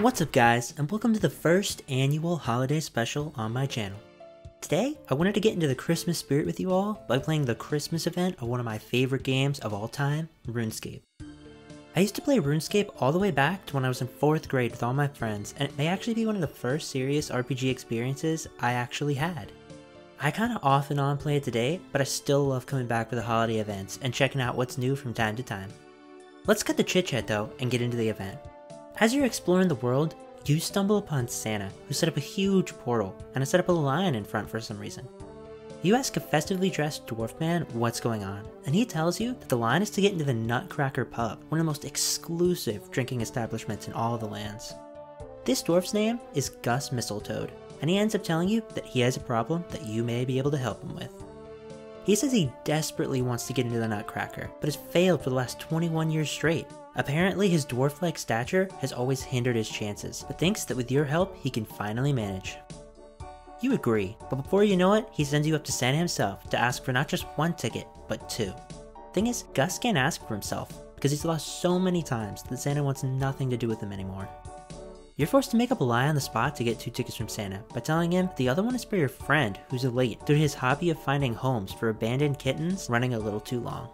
What's up guys, and welcome to the first annual holiday special on my channel. Today, I wanted to get into the Christmas spirit with you all by playing the Christmas event of one of my favorite games of all time, RuneScape. I used to play RuneScape all the way back to when I was in 4th grade with all my friends, and it may actually be one of the first serious RPG experiences I actually had. I kinda off and on play it today, but I still love coming back for the holiday events and checking out what's new from time to time. Let's cut the chit chat though and get into the event. As you're exploring the world, you stumble upon Santa, who set up a huge portal and has set up a lion in front for some reason. You ask a festively dressed dwarf man what's going on, and he tells you that the line is to get into the Nutcracker Pub, one of the most exclusive drinking establishments in all of the lands. This dwarf's name is Gus Mistletoad, and he ends up telling you that he has a problem that you may be able to help him with. He says he desperately wants to get into the Nutcracker, but has failed for the last 21 years straight, Apparently, his dwarf like stature has always hindered his chances, but thinks that with your help, he can finally manage. You agree, but before you know it, he sends you up to Santa himself to ask for not just one ticket, but two. Thing is, Gus can't ask for himself, because he's lost so many times that Santa wants nothing to do with him anymore. You're forced to make up a lie on the spot to get two tickets from Santa by telling him the other one is for your friend who's late due to his hobby of finding homes for abandoned kittens running a little too long.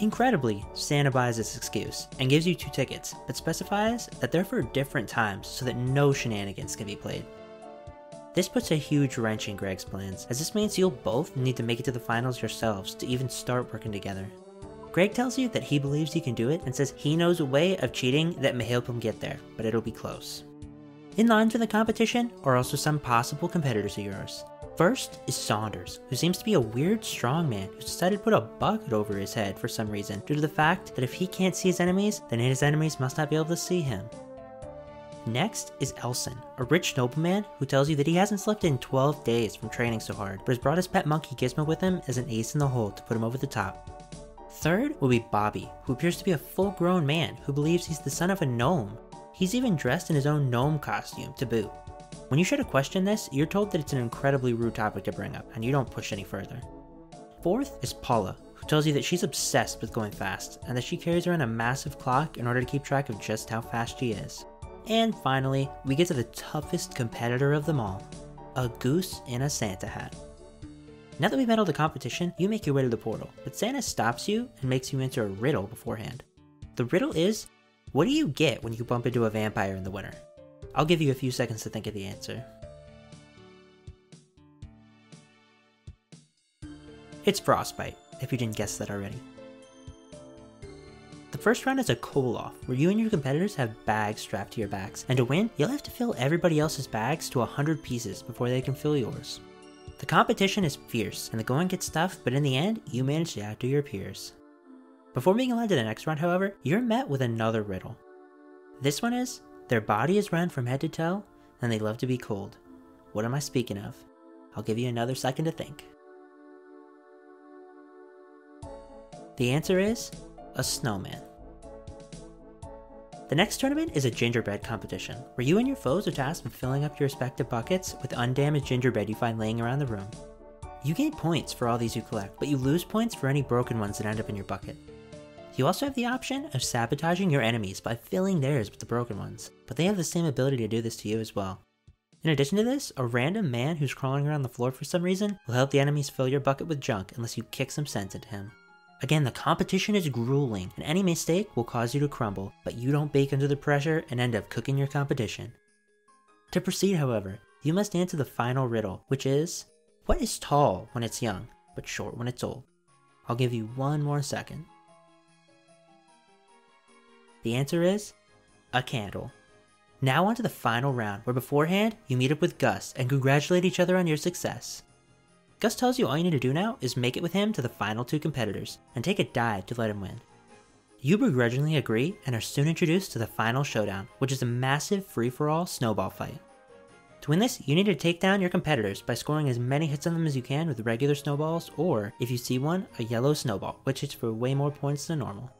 Incredibly, Santa buys this excuse and gives you two tickets, but specifies that they're for different times so that no shenanigans can be played. This puts a huge wrench in Greg's plans, as this means you'll both need to make it to the finals yourselves to even start working together. Greg tells you that he believes he can do it and says he knows a way of cheating that may help him get there, but it'll be close. In line for the competition are also some possible competitors of yours. First is Saunders, who seems to be a weird strongman who's decided to put a bucket over his head for some reason, due to the fact that if he can't see his enemies, then his enemies must not be able to see him. Next is Elson, a rich nobleman who tells you that he hasn't slept in 12 days from training so hard, but has brought his pet monkey Gizmo with him as an ace in the hole to put him over the top. Third will be Bobby, who appears to be a full grown man who believes he's the son of a gnome. He's even dressed in his own gnome costume to boot. When you try to question this, you're told that it's an incredibly rude topic to bring up, and you don't push any further. Fourth is Paula, who tells you that she's obsessed with going fast, and that she carries around a massive clock in order to keep track of just how fast she is. And finally, we get to the toughest competitor of them all, a goose in a Santa hat. Now that we've handled the competition, you make your way to the portal, but Santa stops you and makes you answer a riddle beforehand. The riddle is, what do you get when you bump into a vampire in the winter? I'll give you a few seconds to think of the answer. It's Frostbite, if you didn't guess that already. The first round is a cool off, where you and your competitors have bags strapped to your backs, and to win, you'll have to fill everybody else's bags to 100 pieces before they can fill yours. The competition is fierce, and the going gets tough, but in the end, you manage to outdo your peers. Before being allowed to the next round, however, you're met with another riddle. This one is their body is round from head to toe, and they love to be cold. What am I speaking of? I'll give you another second to think. The answer is a snowman. The next tournament is a gingerbread competition, where you and your foes are tasked with filling up your respective buckets with undamaged gingerbread you find laying around the room. You gain points for all these you collect, but you lose points for any broken ones that end up in your bucket. You also have the option of sabotaging your enemies by filling theirs with the broken ones, but they have the same ability to do this to you as well. In addition to this, a random man who's crawling around the floor for some reason will help the enemies fill your bucket with junk unless you kick some sense into him. Again, the competition is grueling, and any mistake will cause you to crumble, but you don't bake under the pressure and end up cooking your competition. To proceed, however, you must answer the final riddle, which is, what is tall when it's young, but short when it's old? I'll give you one more second. The answer is a candle. Now on to the final round, where beforehand, you meet up with Gus and congratulate each other on your success. Gus tells you all you need to do now is make it with him to the final two competitors, and take a dive to let him win. You begrudgingly agree and are soon introduced to the final showdown, which is a massive free-for-all snowball fight. To win this, you need to take down your competitors by scoring as many hits on them as you can with regular snowballs, or, if you see one, a yellow snowball, which hits for way more points than normal.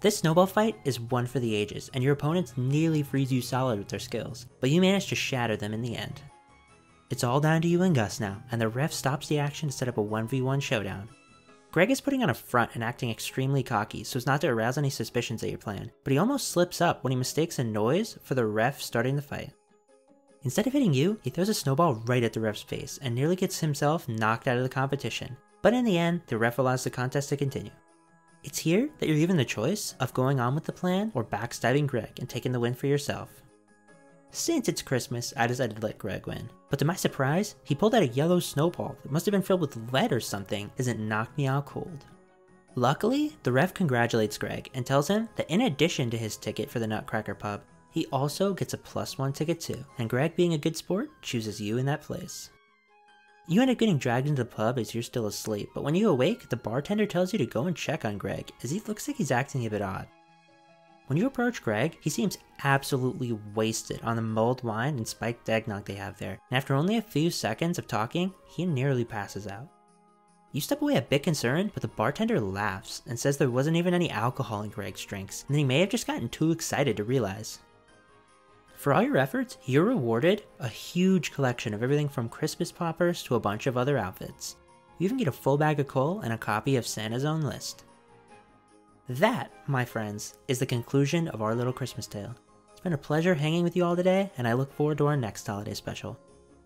This snowball fight is one for the ages, and your opponents nearly freeze you solid with their skills, but you manage to shatter them in the end. It's all down to you and Gus now, and the ref stops the action to set up a 1v1 showdown. Greg is putting on a front and acting extremely cocky so as not to arouse any suspicions at your plan, but he almost slips up when he mistakes a noise for the ref starting the fight. Instead of hitting you, he throws a snowball right at the ref's face and nearly gets himself knocked out of the competition, but in the end, the ref allows the contest to continue. It's here that you're given the choice of going on with the plan or backstabbing Greg and taking the win for yourself. Since it's Christmas, I decided to let Greg win. But to my surprise, he pulled out a yellow snowball that must have been filled with lead or something as it knocked me out cold. Luckily, the ref congratulates Greg and tells him that in addition to his ticket for the Nutcracker Pub, he also gets a plus one ticket too, and Greg being a good sport, chooses you in that place. You end up getting dragged into the pub as you're still asleep, but when you awake, the bartender tells you to go and check on Greg, as he looks like he's acting a bit odd. When you approach Greg, he seems absolutely wasted on the mulled wine and spiked eggnog they have there, and after only a few seconds of talking, he nearly passes out. You step away a bit concerned, but the bartender laughs and says there wasn't even any alcohol in Greg's drinks, and he may have just gotten too excited to realize. For all your efforts, you're rewarded a huge collection of everything from Christmas poppers to a bunch of other outfits. You even get a full bag of coal and a copy of Santa's own list. That, my friends, is the conclusion of our little Christmas tale. It's been a pleasure hanging with you all today, and I look forward to our next holiday special.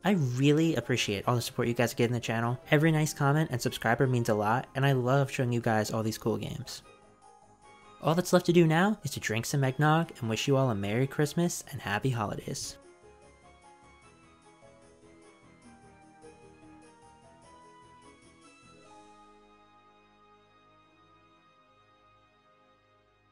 I really appreciate all the support you guys get in the channel. Every nice comment and subscriber means a lot, and I love showing you guys all these cool games. All that's left to do now is to drink some eggnog and wish you all a Merry Christmas and Happy Holidays.